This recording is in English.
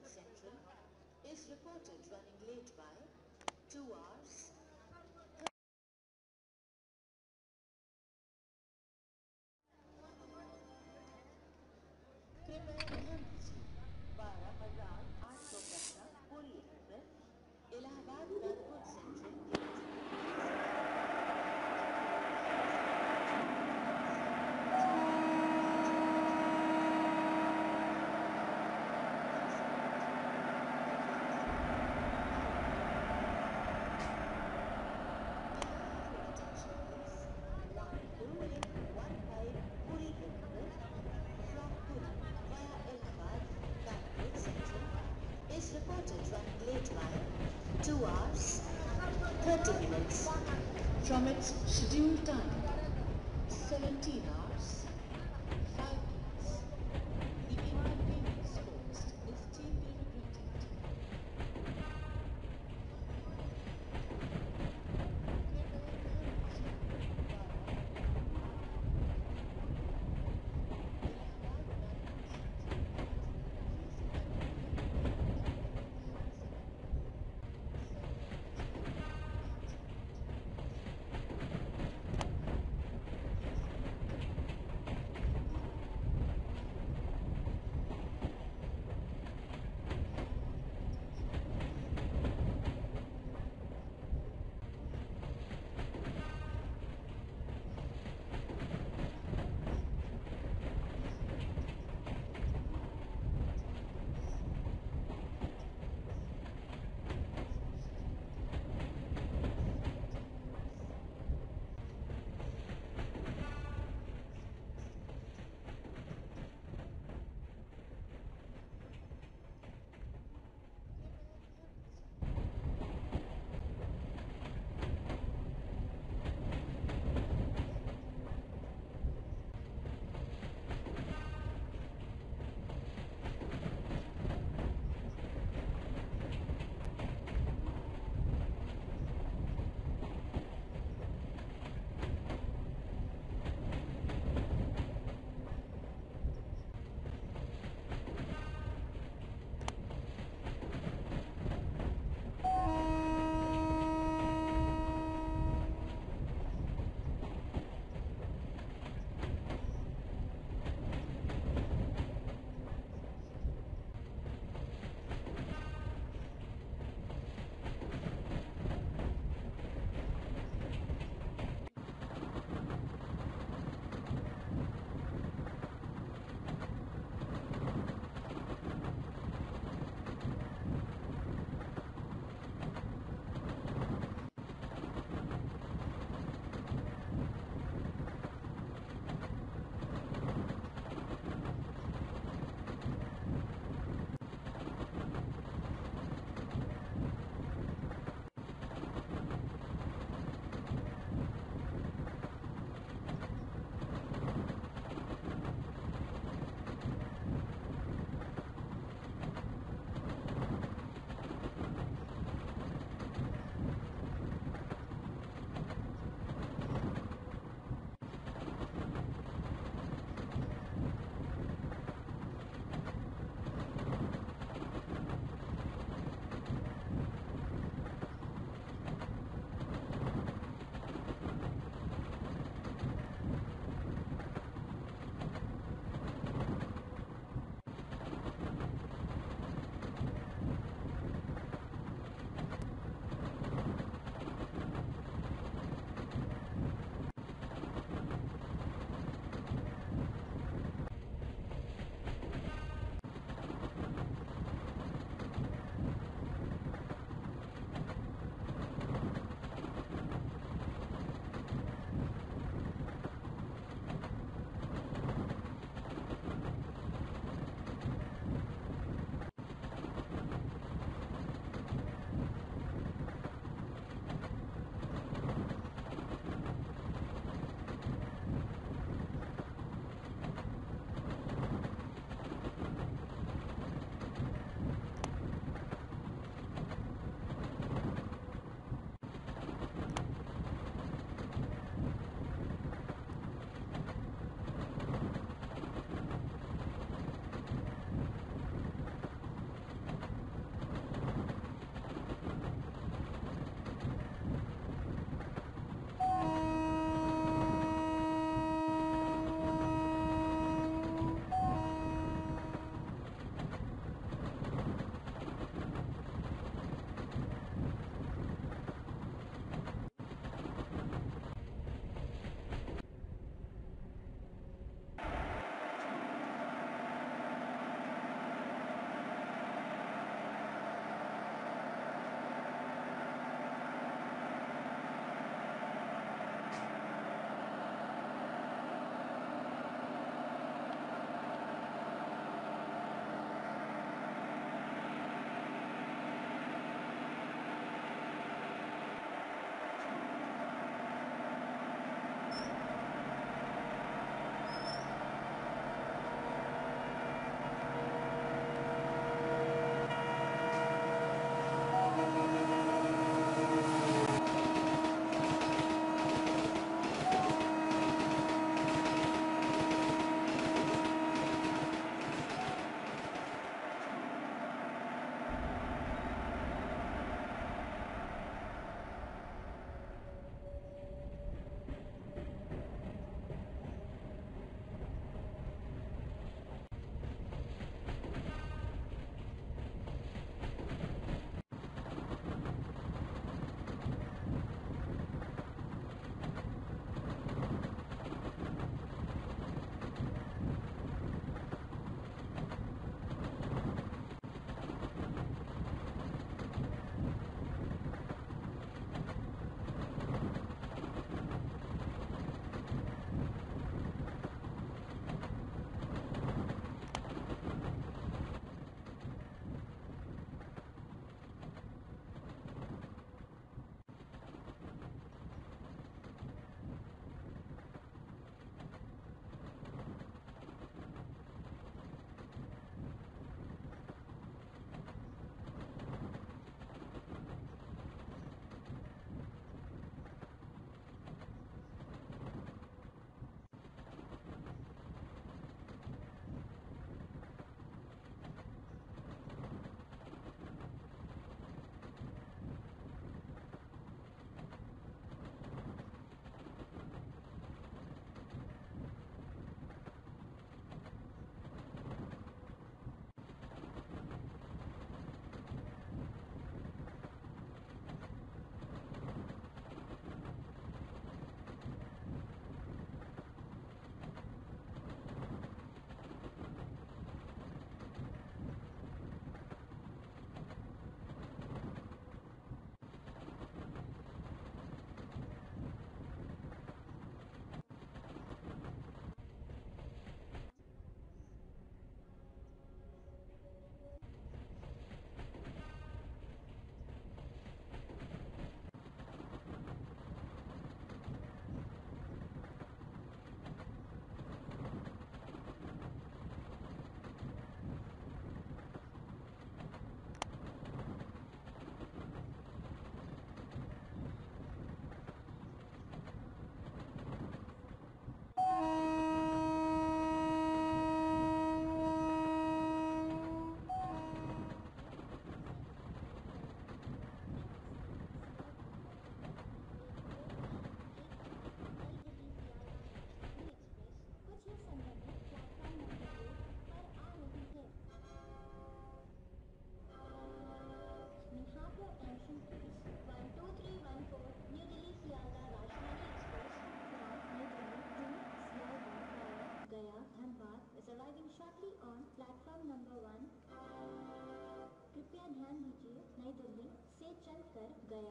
Central is reported running late by 2 hours. 30 minutes from its scheduled time, 17 Gaya Dhanbad is arriving shortly on platform number one कृपया ध्यान दीजिए, नई दिल्ली से चलकर गया।